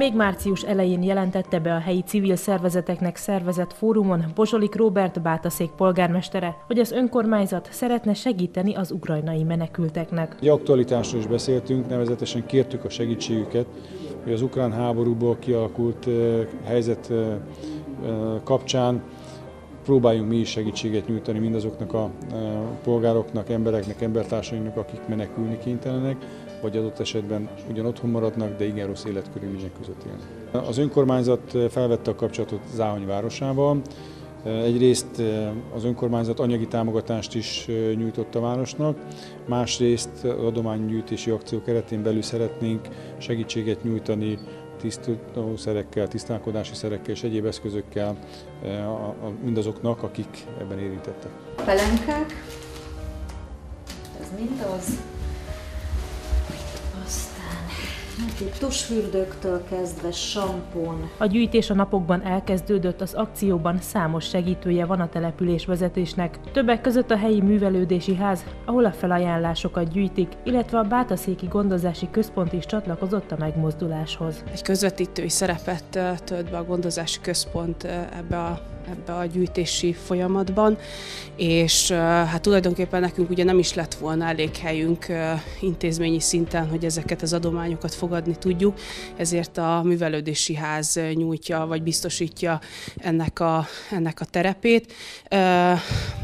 Még március elején jelentette be a helyi civil szervezeteknek szervezett fórumon Bozsolik Robert Bátaszék polgármestere, hogy az önkormányzat szeretne segíteni az ukrajnai menekülteknek. Egy aktualitásról is beszéltünk, nevezetesen kértük a segítségüket, hogy az ukrán háborúból kialakult helyzet kapcsán próbáljunk mi is segítséget nyújtani mindazoknak a polgároknak, embereknek, embertársainknak, akik menekülni kénytelenek, vagy adott esetben ugyan otthon maradnak, de igen rossz életkörülmények között élnek. Az önkormányzat felvette a kapcsolatot Záhony városával, Egyrészt az önkormányzat anyagi támogatást is nyújtott a városnak, másrészt az adománygyűjtési akció keretén belül szeretnénk segítséget nyújtani tisztítószerekkel, tisztálkodási szerekkel és egyéb eszközökkel mindazoknak, akik ebben érintettek. Pelenkák, ez mind az, tusfürdőktől kezdve sampon. A gyűjtés a napokban elkezdődött, az akcióban számos segítője van a település vezetésnek. Többek között a helyi művelődési ház, ahol a felajánlásokat gyűjtik, illetve a Bátaszéki Gondozási Központ is csatlakozott a megmozduláshoz. Egy közvetítői szerepet tölt be a gondozási központ ebbe a ebbe a gyűjtési folyamatban, és hát tulajdonképpen nekünk ugye nem is lett volna elég helyünk intézményi szinten, hogy ezeket az adományokat fogadni tudjuk, ezért a művelődési ház nyújtja vagy biztosítja ennek a, ennek a terepét.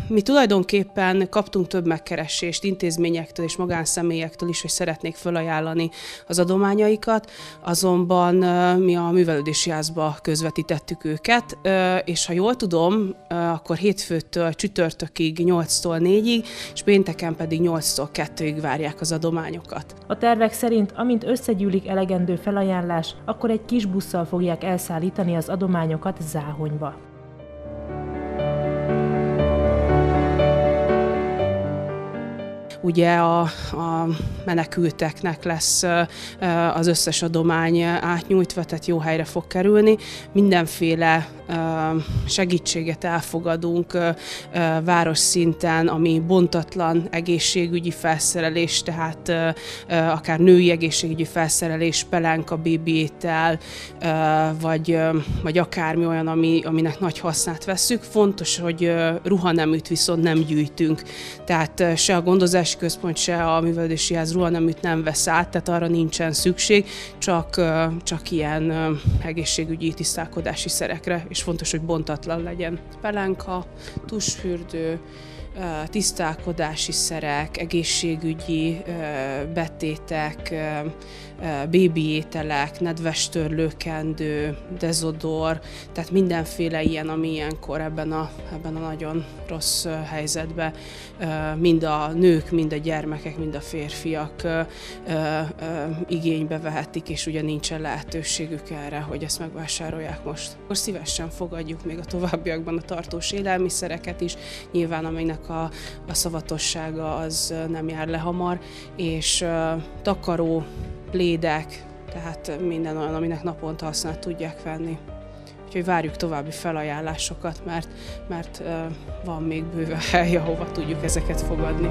Mi tulajdonképpen kaptunk több megkeresést intézményektől és magánszemélyektől is, hogy szeretnék felajánlani az adományaikat, azonban mi a művelődési házba közvetítettük őket, és ha jól tudom, akkor hétfőtől csütörtökig 8-tól 4-ig, és pénteken pedig 8-tól 2-ig várják az adományokat. A tervek szerint, amint összegyűlik elegendő felajánlás, akkor egy kis busszal fogják elszállítani az adományokat Záhonyba. Ugye a, a menekülteknek lesz az összes adomány átnyújtva, tehát jó helyre fog kerülni. Mindenféle segítséget elfogadunk város szinten, ami bontatlan egészségügyi felszerelés, tehát akár női egészségügyi felszerelés, pelenka, étel, vagy, vagy akármi olyan, ami, aminek nagy hasznát veszük. Fontos, hogy ruhaneműt viszont nem gyűjtünk. Tehát se a gondozási központ, se a művelődési ház ruhaneműt nem vesz át, tehát arra nincsen szükség, csak, csak ilyen egészségügyi tisztálkodási szerekre és fontos, hogy bontatlan legyen. Pelenka, tusfürdő, tisztálkodási szerek, egészségügyi betétek, bébi ételek, nedves törlőkendő, dezodor, tehát mindenféle ilyen, ami ilyenkor ebben a, ebben a nagyon rossz helyzetben mind a nők, mind a gyermekek, mind a férfiak igénybe vehetik, és ugye nincsen lehetőségük erre, hogy ezt megvásárolják most. Akkor szívesen fogadjuk még a továbbiakban a tartós élelmiszereket is, nyilván amelynek a, a szavatossága az nem jár le hamar, és takaró, plédek, tehát minden olyan, aminek naponta hasznát tudják venni. Úgyhogy várjuk további felajánlásokat, mert, mert van még bőve hely, ahova tudjuk ezeket fogadni.